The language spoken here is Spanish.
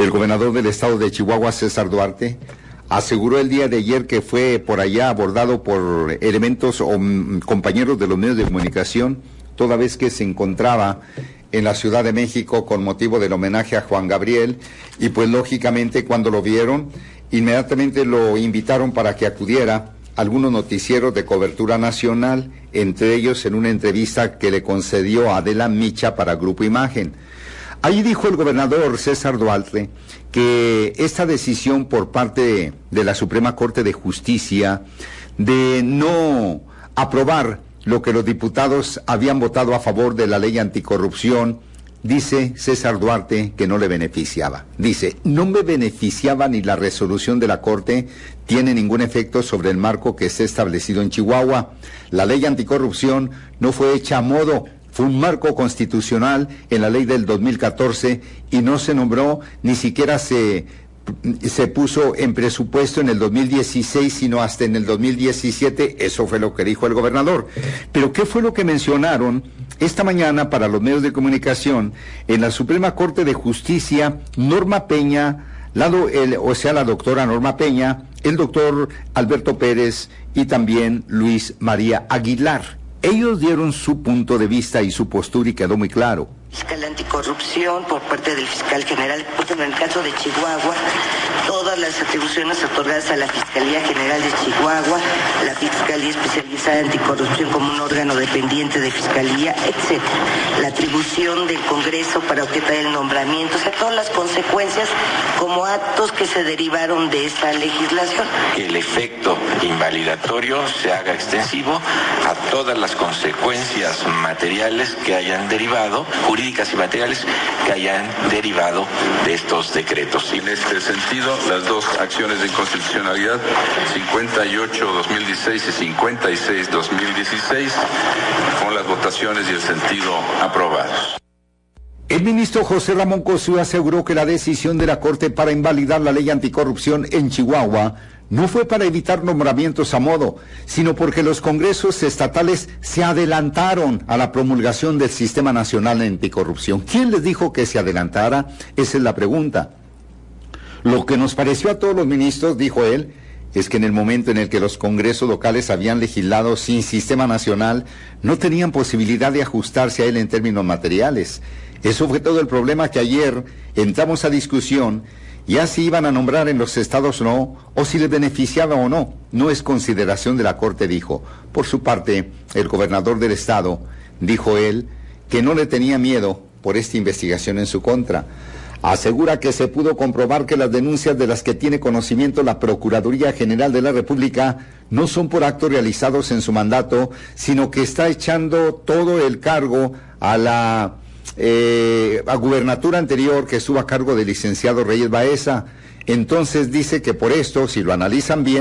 El gobernador del estado de Chihuahua, César Duarte, aseguró el día de ayer que fue por allá abordado por elementos o mm, compañeros de los medios de comunicación, toda vez que se encontraba en la Ciudad de México con motivo del homenaje a Juan Gabriel y pues lógicamente cuando lo vieron, inmediatamente lo invitaron para que acudiera algunos noticieros de cobertura nacional, entre ellos en una entrevista que le concedió Adela Micha para Grupo Imagen. Ahí dijo el gobernador César Duarte que esta decisión por parte de la Suprema Corte de Justicia de no aprobar lo que los diputados habían votado a favor de la ley anticorrupción, dice César Duarte que no le beneficiaba. Dice, no me beneficiaba ni la resolución de la Corte tiene ningún efecto sobre el marco que se ha establecido en Chihuahua. La ley anticorrupción no fue hecha a modo fue un marco constitucional en la ley del 2014 y no se nombró, ni siquiera se, se puso en presupuesto en el 2016, sino hasta en el 2017. Eso fue lo que dijo el gobernador. Pero ¿qué fue lo que mencionaron esta mañana para los medios de comunicación en la Suprema Corte de Justicia? Norma Peña, o sea, la doctora Norma Peña, el doctor Alberto Pérez y también Luis María Aguilar. Ellos dieron su punto de vista y su postura y quedó muy claro fiscal anticorrupción por parte del fiscal general, porque en el caso de Chihuahua, todas las atribuciones otorgadas a la Fiscalía General de Chihuahua, la Fiscalía Especializada Anticorrupción como un órgano dependiente de Fiscalía, etc. La atribución del Congreso para objetar el nombramiento, o sea, todas las consecuencias como actos que se derivaron de esa legislación. El efecto invalidatorio se haga extensivo a todas las consecuencias materiales que hayan derivado, y materiales que hayan derivado de estos decretos. En este sentido, las dos acciones de inconstitucionalidad, 58-2016 y 56-2016, con las votaciones y el sentido aprobados. El ministro José Ramón Cosío aseguró que la decisión de la Corte para invalidar la ley anticorrupción en Chihuahua no fue para evitar nombramientos a modo, sino porque los congresos estatales se adelantaron a la promulgación del Sistema Nacional Anticorrupción. ¿Quién les dijo que se adelantara? Esa es la pregunta. Lo que nos pareció a todos los ministros, dijo él, es que en el momento en el que los congresos locales habían legislado sin sistema nacional, no tenían posibilidad de ajustarse a él en términos materiales. Eso fue todo el problema que ayer entramos a discusión, ya si iban a nombrar en los estados o no, o si les beneficiaba o no. No es consideración de la Corte, dijo. Por su parte, el gobernador del estado, dijo él, que no le tenía miedo por esta investigación en su contra. Asegura que se pudo comprobar que las denuncias de las que tiene conocimiento la Procuraduría General de la República no son por actos realizados en su mandato, sino que está echando todo el cargo a la eh, a gubernatura anterior que estuvo a cargo del licenciado Reyes Baeza. Entonces dice que por esto, si lo analizan bien,